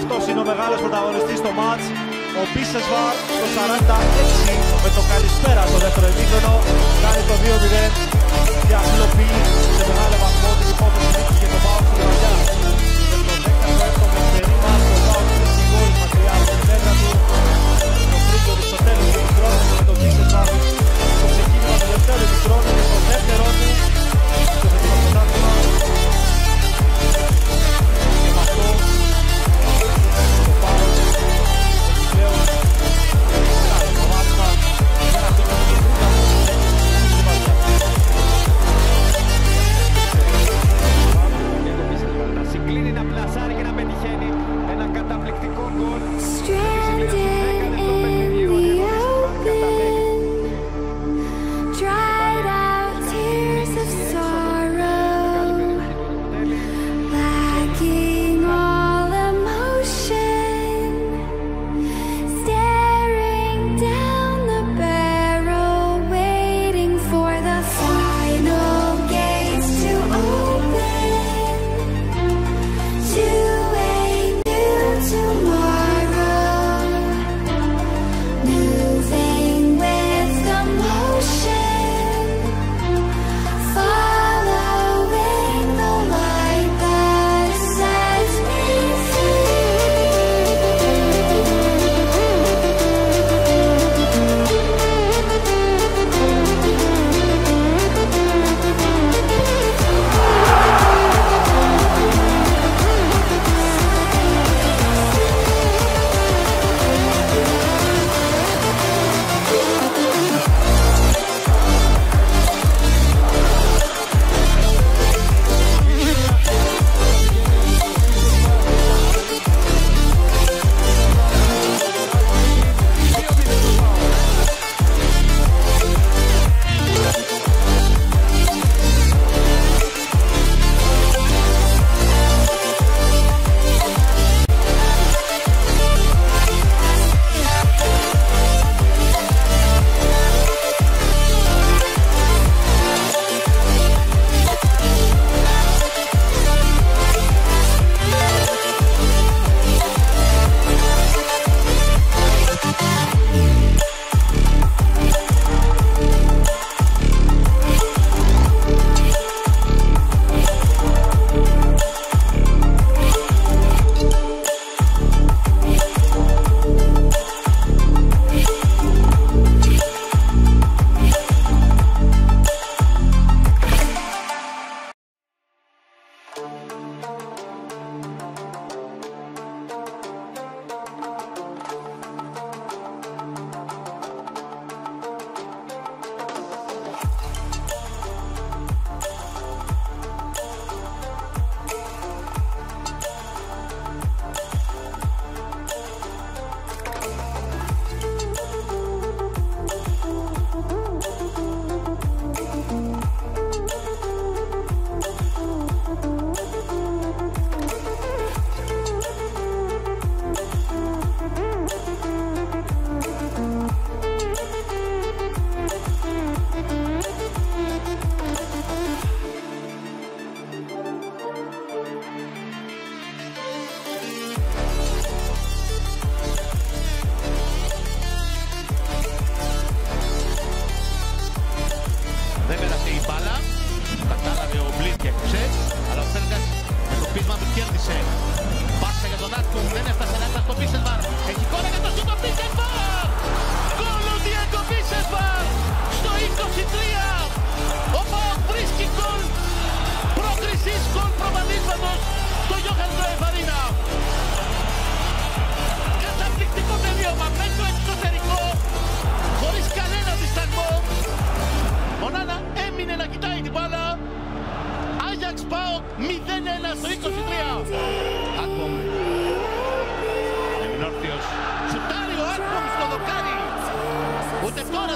Αυτός είναι ο μεγάλος πρωταγωνιστής στο μάτς. Ο Μπίσεσβαρ στο 46 με το καλησπέρα στο δεύτερο ημίχρονο κάνει το 2-0 και απλοποιεί σε μεγάλο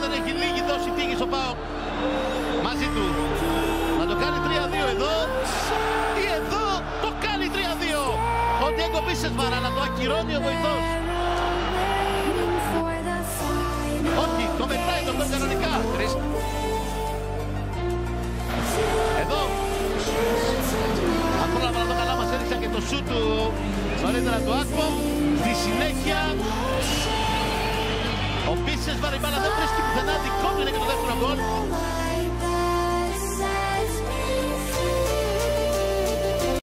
Δεν έχει λίγη δόση τίγη στο Πάο μαζί του. Να το κάνει 3-2 εδώ ή εδώ το κάνει 3-2. Ο Ντέγκο Μπίσες Μάνα να το ακυρώνει ο βοηθός. Όχι, το μετράει το γκολ κανονικά. Εδώ. Απρόλαβα να το καλά μας έδειξα και το σου του νωρίτερα του Άκπο.